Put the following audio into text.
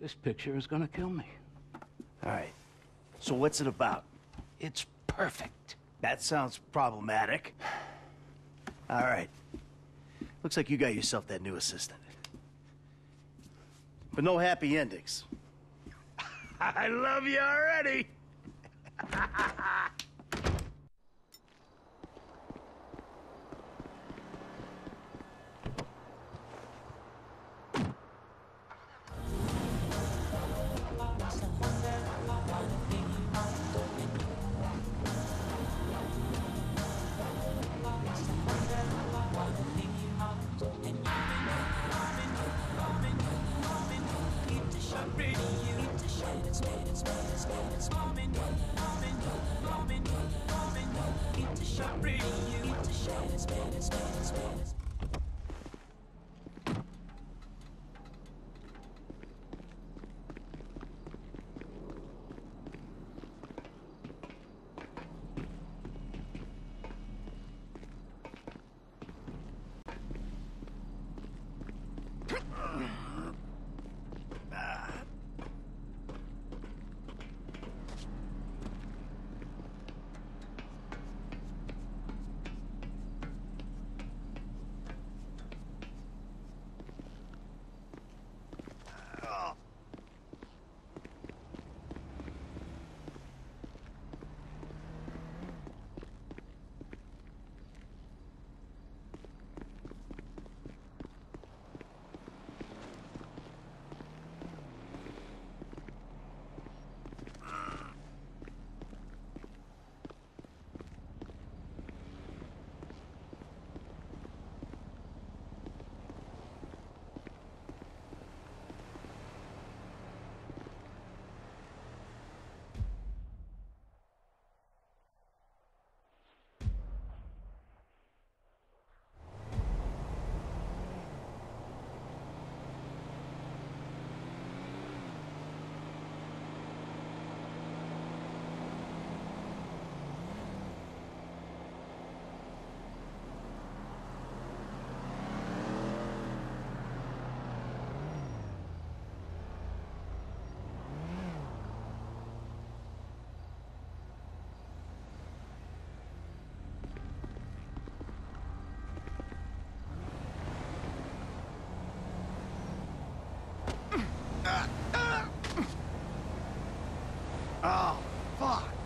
This picture is gonna kill me. All right. So what's it about? It's perfect. That sounds problematic. All right. Looks like you got yourself that new assistant. But no happy endings. I love you already. it's. Oh, fuck.